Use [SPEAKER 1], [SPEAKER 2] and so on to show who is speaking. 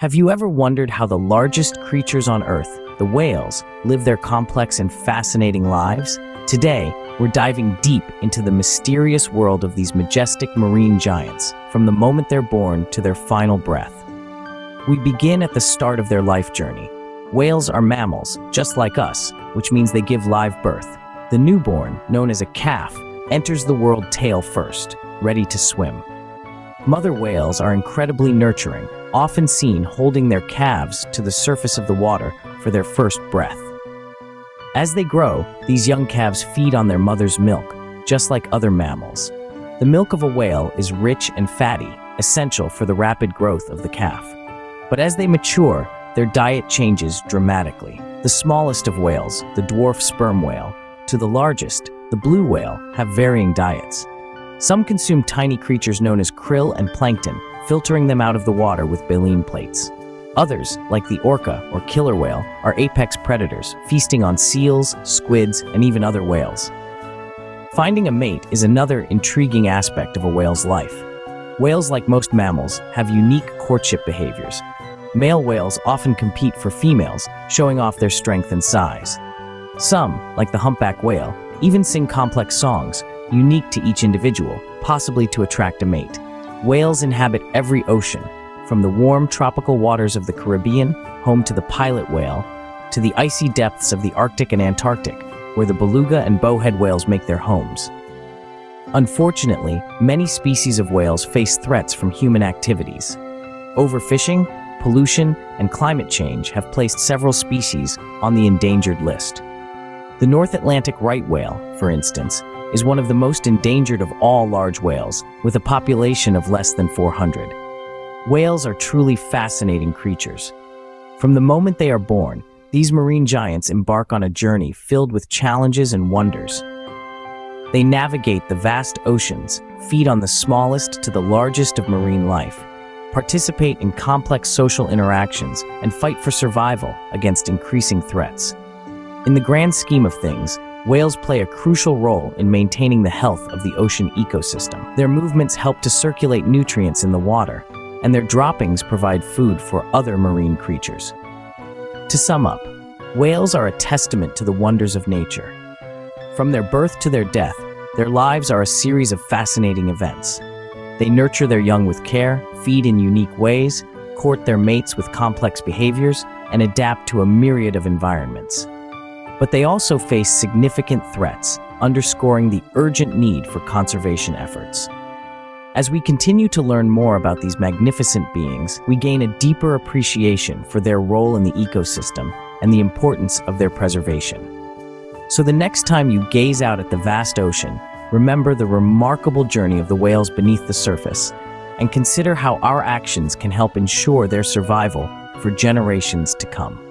[SPEAKER 1] Have you ever wondered how the largest creatures on Earth, the whales, live their complex and fascinating lives? Today, we're diving deep into the mysterious world of these majestic marine giants, from the moment they're born to their final breath. We begin at the start of their life journey. Whales are mammals, just like us, which means they give live birth. The newborn, known as a calf, enters the world tail first, ready to swim. Mother whales are incredibly nurturing, often seen holding their calves to the surface of the water for their first breath. As they grow, these young calves feed on their mother's milk, just like other mammals. The milk of a whale is rich and fatty, essential for the rapid growth of the calf. But as they mature, their diet changes dramatically. The smallest of whales, the dwarf sperm whale, to the largest, the blue whale, have varying diets. Some consume tiny creatures known as krill and plankton, filtering them out of the water with baleen plates. Others, like the orca or killer whale, are apex predators, feasting on seals, squids, and even other whales. Finding a mate is another intriguing aspect of a whale's life. Whales, like most mammals, have unique courtship behaviors. Male whales often compete for females, showing off their strength and size. Some, like the humpback whale, even sing complex songs, unique to each individual, possibly to attract a mate. Whales inhabit every ocean, from the warm tropical waters of the Caribbean, home to the pilot whale, to the icy depths of the Arctic and Antarctic, where the beluga and bowhead whales make their homes. Unfortunately, many species of whales face threats from human activities. Overfishing, pollution, and climate change have placed several species on the endangered list. The North Atlantic right whale, for instance, is one of the most endangered of all large whales, with a population of less than 400. Whales are truly fascinating creatures. From the moment they are born, these marine giants embark on a journey filled with challenges and wonders. They navigate the vast oceans, feed on the smallest to the largest of marine life, participate in complex social interactions, and fight for survival against increasing threats. In the grand scheme of things, Whales play a crucial role in maintaining the health of the ocean ecosystem. Their movements help to circulate nutrients in the water, and their droppings provide food for other marine creatures. To sum up, whales are a testament to the wonders of nature. From their birth to their death, their lives are a series of fascinating events. They nurture their young with care, feed in unique ways, court their mates with complex behaviors, and adapt to a myriad of environments but they also face significant threats, underscoring the urgent need for conservation efforts. As we continue to learn more about these magnificent beings, we gain a deeper appreciation for their role in the ecosystem and the importance of their preservation. So the next time you gaze out at the vast ocean, remember the remarkable journey of the whales beneath the surface and consider how our actions can help ensure their survival for generations to come.